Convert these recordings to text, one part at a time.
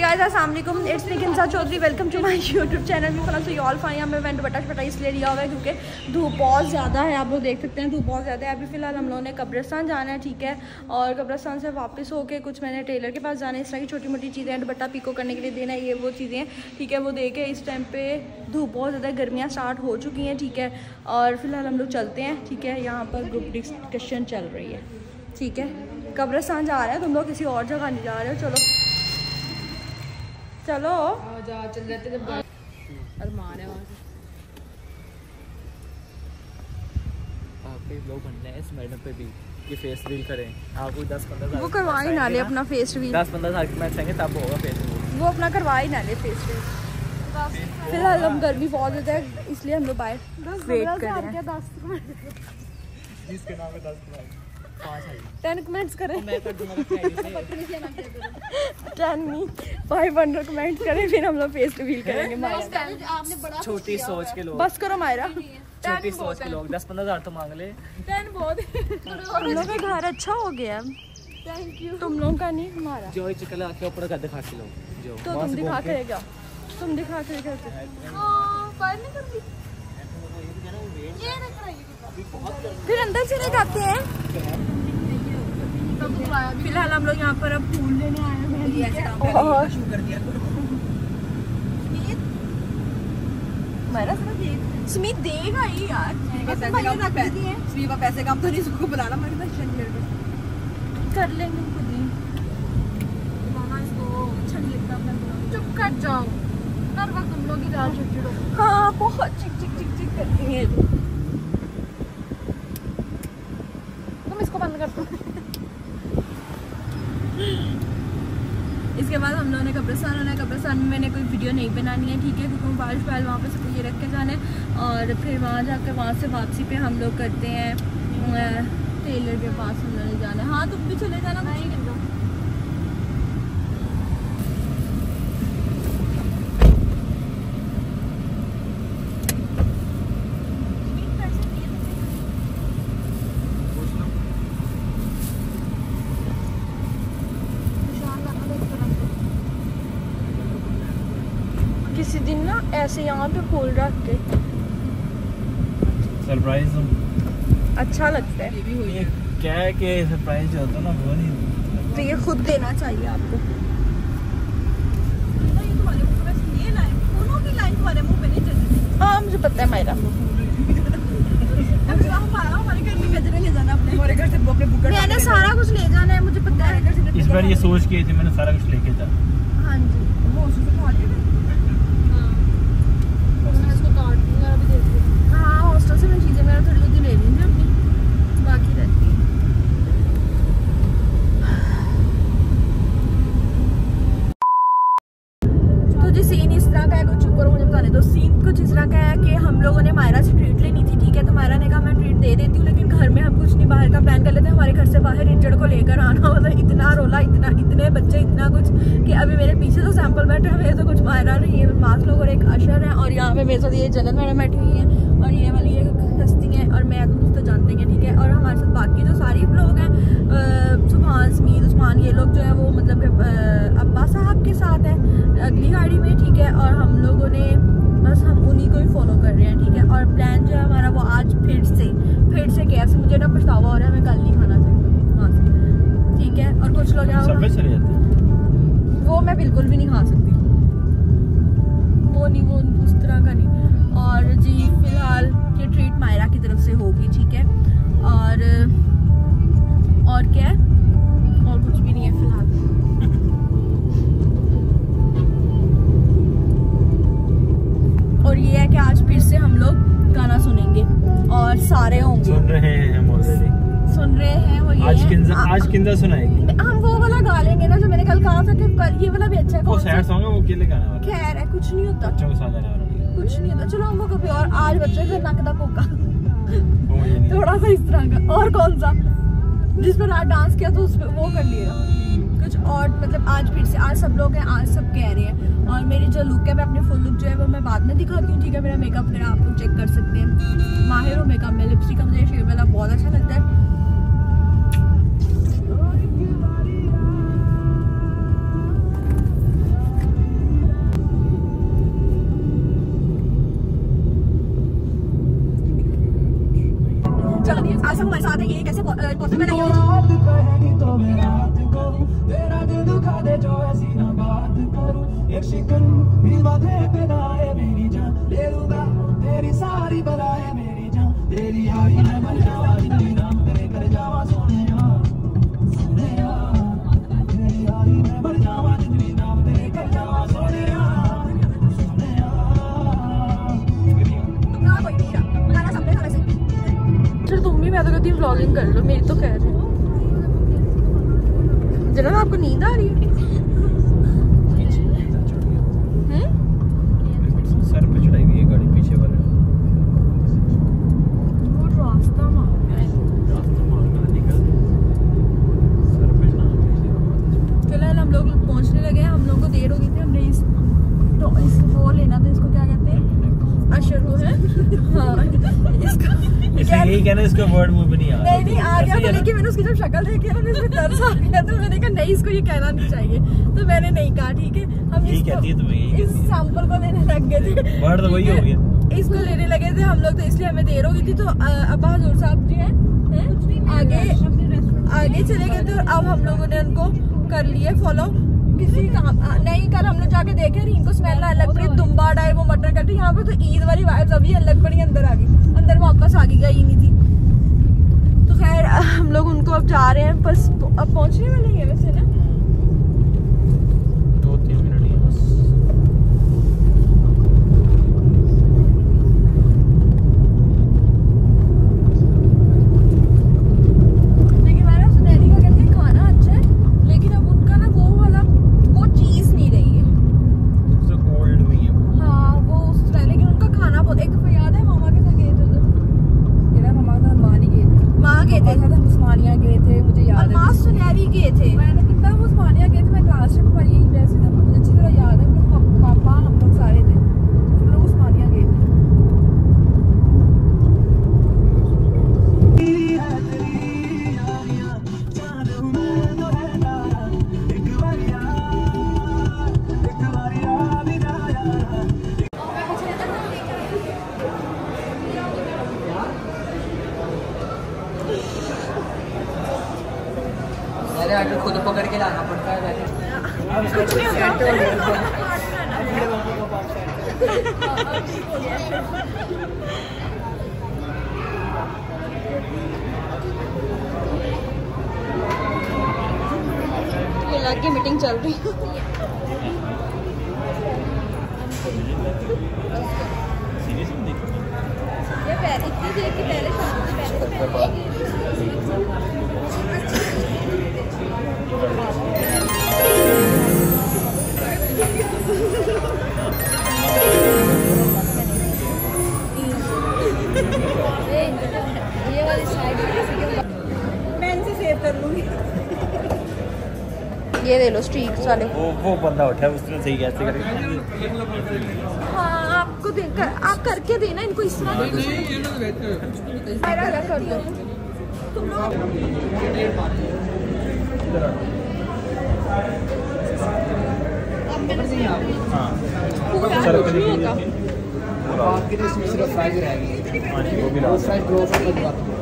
Guys अस्सलाम वालेकुम it's me Kinsa Chaudhary welcome to my YouTube channel मी फला all fine मैं मैंने बटा बटा इसलिए लिया हुआ है क्योंकि धूप बहुत ज़्यादा है, आप लोग देख सकते हैं, धूप बहुत ज़्यादा है। अभी फ़िलहाल हम लोगों ने कब्रिस्तान जाना है, ठीक है? और कब्रिस्तान से वापस होकर कुछ मैंने टेलर के पास जाना है। इस तरह की छोटी मोटी चीज़ें दुपट्टा पीको करने के लिए देना है, ये वो चीज़ें ठीक है? वो दे के इस टाइम पर धूप बहुत ज़्यादा गर्मियाँ स्टार्ट हो चुकी हैं, ठीक है? और फ़िलहाल हम लोग चलते हैं, ठीक है? यहाँ पर ग्रुप डिस्कशन चल रही है, ठीक है? कब्रिस्तान जा रहे हैं, तुम लोग किसी और जगह नहीं जा रहे हो, चलो। चलो। जा चल जाते जब अरमान है वहाँ से। आपके लोग बनने हैं इस मैडम पे भी कि फेस रील करें। आप दस पंद्रह वो करवा ही ना ले अपना फेस रिवील दस पंद्रह साल की मैच आएँगे तब होगा फेस रील वो अपना करवा ही ना ले फेस रिवील फ़िलहाल हम गर्मी बहुत ज़्यादा है इसलिए हम लोग बाहर वेट कर। रहे हैं जिसके नाम दस आई टेन कमेंट्स करें। मैं कर दूँगा प्यारी से टेन नहीं फाइव हंड्रेड कमेंट्स करें फिर हम लोग फेस करेंगे मायरा। आपने बड़ा छोटी सोच के लोग। बस करो मायरा। छोटी सोच के लोग दस पंद्रह हज़ार तो मांग ले। टेन बहुत तुम लोग का घर अच्छा हो गया। थैंक यू तुम लोग का नहीं हमारा। जो ही चिकला के ऊपर का दिखा के लोग जो तो तुम दिखा के- करेगा तुम दिखा के करते हाँ फायर नहीं कर दी ये ना कराइए फिर अंदर चले जाते हैं। फ़िलहाल हम लोग यहाँ पर अब फूल लेने आए हैं। और मेरा देगा ही यार। पैसे कम तो नहीं उसको बुलाना मेरे पास कर लेंगे खुद ही मामा इसको चुप कर जाओ। हर वक्त तुम लोग ही जा चिड़चिड़ो हाँ बहुत चिक चिक चिक चिक करती है। तुम इसको बंद कर दो। इसके बाद हम लोगों ने कब्रस्तान आना है कब्रस्तान में मैंने कोई वीडियो नहीं बनानी है, ठीक है? क्योंकि बारिश बाल वहाँ पर सबको ये रख के जाना है। और फिर वहाँ जाकर वहाँ से वापसी पे हम लोग करते हैं टेलर के पास हम लोगों ने जाना है। हाँ तुम भी चले जाना नहीं कर दो किसी दिन ना ऐसे यहाँ पे फूल रख के। सरप्राइज़ अच्छा लगता है। ये भी हुई क्या है कि सरप्राइज़ जो होता है ना वो नहीं तो ये खुद देना चाहिए आपको। ये तुम्हारे मुँह पे बस ये लाइन दोनों की लाइन तुम्हारे मुँह पे नहीं चल रही। हाँ मुझे पता है मायरा। जाना बुकर मैंने सारा कुछ ले जाना है मुझे पता है। इस बार ये सोच की थी मैंने सारा कुछ लेके जा। हाँ जी। वो उससे खा के मैं इसको काट दूँगा अभी देख लो हाँ हॉस्टल से मैं चीज़ें मेरा थोड़ी बहुत ले ली को लेकर आना मतलब इतना रोला, इतना, इतने बच्चे, इतना कुछ कि अभी मेरे पीछे तो सैंपल बैठे हैं, मेरे तो कुछ मायरा नहीं है मास लोग और एक अशर है और यहाँ पे मेरे साथ ये जलन मैडम बैठी हुई है और ये वाली ये हस्ती है और मैं तो जानते हैं ठीक है? और हमारे साथ बाकी जो सारे लोग हैं सुभान समीद उस्मान, ये लोग जो है वो मतलब अब्बा साहब के साथ हैं, अगली गाड़ी में, ठीक है? और हम लोगों ने बस हम उन्हीं को ही फॉलो कर रहे हैं, ठीक है? और प्लान जो है हमारा वो आज फिर से फिर से कैसे मुझे ना पछतावा हो रहा है हमें कल नहीं खाना ठीक है और कुछ लोग यहाँ चले जाते हैं। वो मैं बिल्कुल भी नहीं खा सकती। वो नहीं वो उस तरह का नहीं। और जी फ़िलहाल ये ट्रीट मायरा की तरफ़ से होगी ठीक है? और और क्या है? और कुछ भी नहीं है फ़िलहाल। और ये है कि आज फिर से हम लोग गाना सुनेंगे और सारे होंगे। सुन रहे हैं हम ऑलरेडी आज किंजा आज किंजा सुनाएगी हम वो वाला गा लेंगे ना जो मैंने कल कहा था कि कल ये वाला भी अच्छा है वो सैड सॉन्ग है वो अकेले गाने वाला। खैर है कुछ नहीं होता। बच्चों के साथ गाने वाला। कुछ नहीं होता। चलो हम वो कभी और आज बच्चे का नक दा पोका। थोड़ा सा इस तरह का। और कौन सा? जिस पर आज डांस किया तो उस पर वो कर लिएगा कुछ और मतलब आज फिर से आज सब लोग हैं आज सब कह रहे हैं। और मेरी जो लुक है मैं अपने फुल लुक जो है वो मैं बाद में दिखाती हूँ ठीक है? मेरा मेकअप वगैरह आप लोग चेक कर सकते हैं। माहिर हो मेकअप में लिपस्टिक का मुझे शेड वाला बहुत अच्छा लगता है। ये कैसे पॉसिबल है ये? कहेगी तो मैं करूँ तेरा दिल दुखा दे जो ऐसी ना बात करूँ एक शिकन भी माथे पे ना है मेरी जान तेरी सारी बलाएँ मेरी जान तेरी आई है मर जावा मैं तो कहती हूँ व्लॉगिंग कर लो, मेरी तो कह खैर हूँ। जना आपको नींद आ रही है हम्म? सर पे चढ़ाई हुई है गाड़ी पीछे वाले वो रास्ता मांग रास्ता मारना निकल सर पे चढ़ा फ़िलहाल हम लोग पहुँचने लगे हैं हम लोग को देर हो गई थी हमने इस तो इस वो लेना था इसको क्या कहते हैं अशरू है हाँ इसका इसे यही कहना इसका वर्ड मुँह पे नहीं आ नहीं नहीं आ गया ऐसे था ना? लेकिन मैंने उसकी जब शक्ल देखी ना मुझे दर्द आ गया तो मैंने कहा नहीं इसको ये कहना नहीं चाहिए। तो मैंने नहीं कहा ठीक है? हम इसको- इस सैंपल को लेने लग गए थे। वर्ड तो वही हो? गया इसको लेने लगे थे हम लोग तो इसलिए हमें देर हो गई थी। तो अ, अब्बा हजूर साहब जी हैं? आगे आगे चले गए थे और अब हम लोगों ने उनको कर लिए फॉलो किसी काम नहीं कल हम लोग जाके देखे रिंग को स्मेल अलग पड़ी दुम्बा डाई वो मटर करती यहाँ पे तो ईद वाली वाइब्स अभी अलग पड़ी अंदर आ गई। अंदर वापस आगे गई ही नहीं थी। तो खैर, हम लोग उनको अब जा रहे हैं बस अब पहुँचने वाले हैं वैसे ना। आगे खुद पकड़ के लाना पड़ता है ये लग मीटिंग चल रही कर लूँगी ये ले लो स्ट्रीक्स वाले। वो वो बंदा उठा है उसने सही कैसे करके हाँ आपको देकर आप करके देना इनको इस तरह मेरा अलग कर दो। तुम लोग हाँ पूरा सर कुछ नहीं होता आपकी तो इसमें सिर्फ़ फ्राइज रहेगी हाँ। जी वो भी फ्राइज ड्रॉप कर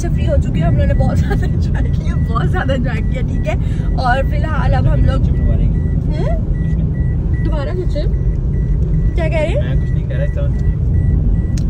से फ्री हो चुके हैं। हम लोगों ने बहुत ज़्यादा एंजॉय किया बहुत ज़्यादा एंजॉय किया ठीक है? और फ़िलहाल अब हम लोग तुम्हारा दोबारा खींचे क्या कह रहे हैं? कुछ नहीं कह रहा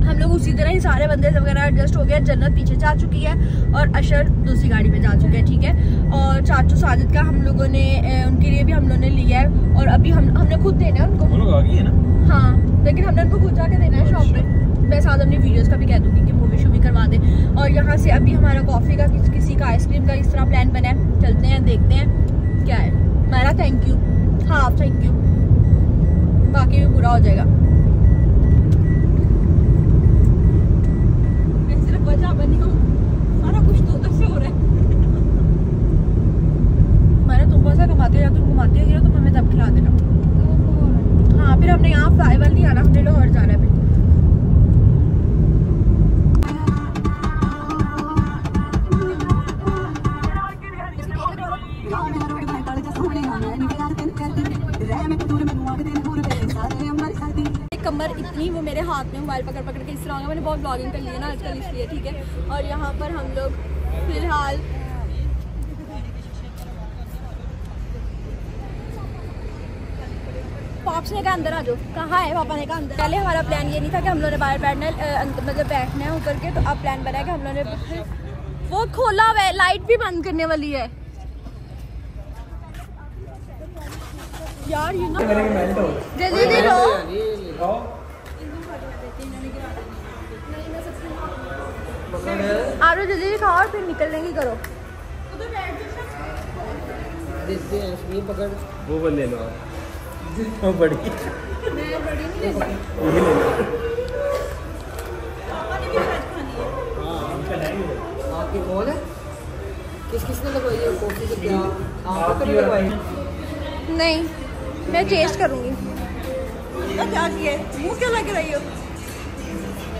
हम लोग उसी तरह ही सारे बंदे वगैरह एडजस्ट हो गए जन्नत पीछे जा चुकी है और अशर दूसरी गाड़ी में जा चुके हैं ठीक है? और चाचू साजिद का हम लोगों ने उनके लिए भी हम लोगों ने लिया है और अभी हम हमने खुद देना है उनको। है ना? हाँ लेकिन हमने उनको खुद जाके देना है शॉप पे मैं। साथ अपनी वीडियोस का भी कह दूँगी कि मूवी शूवी करवा दे। और यहाँ से अभी हमारा कॉफ़ी का किस, किसी का आइसक्रीम का इस तरह प्लान बना है। चलते हैं देखते हैं क्या है। मेरा थैंक यू हाँ थैंक यू बाकी भी बुरा हो जाएगा। मैं सिर्फ़ बनी हूँ। सारा कुछ तो उधर से हो रहा है। मैंने तुम पैसा कमाते हो या तुम घुमाते हो या तुम हमें तब खिला देना। हाँ फिर हमने यहाँ फ्लाईवर नहीं आना हमने लाहौर जाना है कमर इतनी वो मेरे हाथ में मोबाइल पकड़ पकड़ मैंने बहुत ब्लॉगिंग कर ली है ना आजकल इसलिए ठीक है? और यहाँ पर हम लोग फ़िलहाल पाप्स ने कहा अंदर आ जाओ। कहाँ है पापा ने कहा अंदर? पहले हमारा प्लान ये नहीं था कि हम लोगों ने बाहर बैठना है मतलब बैठना है उतर के तो अब प्लान बना है कि हम लोग ने वो खोला हुआ है लाइट भी बंद करने वाली है। यार यू नो जल्दी लो लोग जल्दी खाओ और फिर निकलने की करो। देखते हैं स्क्रीन पकड़। वो ले लो आप बड़ी। ये ले लो। आपकी कौन है? किस किस ने लगवाई है? कॉफ़ी से क्या? आप तो नहीं लगवाई? नहीं मैं टेस्ट करूँगी। क्या किया मुँह क्या लग रही हो?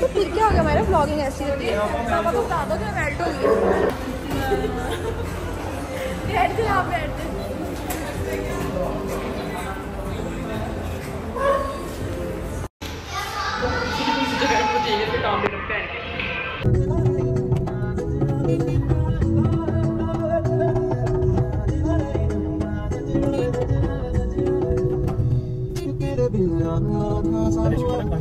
फिर क्या हो गया? मेरा ब्लॉगिंग ऐसी होती है। पापा को बता दो कि मैं हो गई आप बैठ तो लोगों ने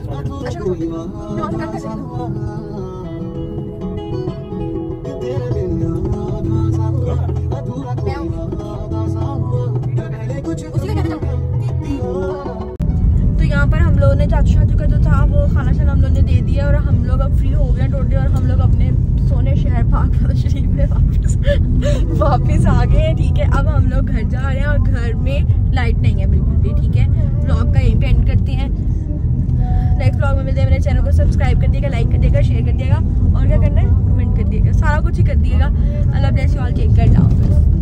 चाचू चाचू का जो था, वो खाना शाना हम लोग ने दे दिया और हम लोग अब फ्री हो गए टोटली और हम लोग अपने सोने शहर पाक शरीफ में वापस वापस आ गए हैं, ठीक है? अब हम लोग घर जा रहे हैं और घर में लाइट नहीं है बिल्कुल भी, ठीक है? ब्लॉग का यहीं पे एंड करते हैं। नेक्स्ट ब्लॉग में मिलते हैं। मेरे चैनल को सब्सक्राइब कर दिएगा लाइक कर दिएगा शेयर कर दिएगा और क्या करना है? कमेंट कर दिएगा, सारा कुछ ही कर दिएगा। Allah bless you all take care जाओ।